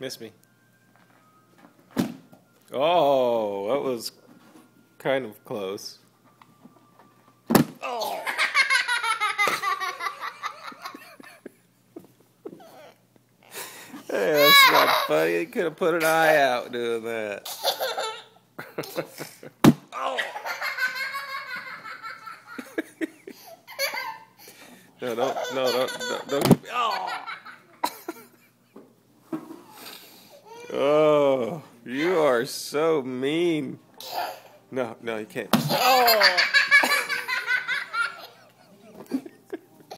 Miss me. Oh, that was kind of close. Oh. hey, that's not funny. You could have put an eye out doing that. oh. no, don't, no, don't, don't, don't. Oh. Oh, you are so mean. No, no, you can't. Oh.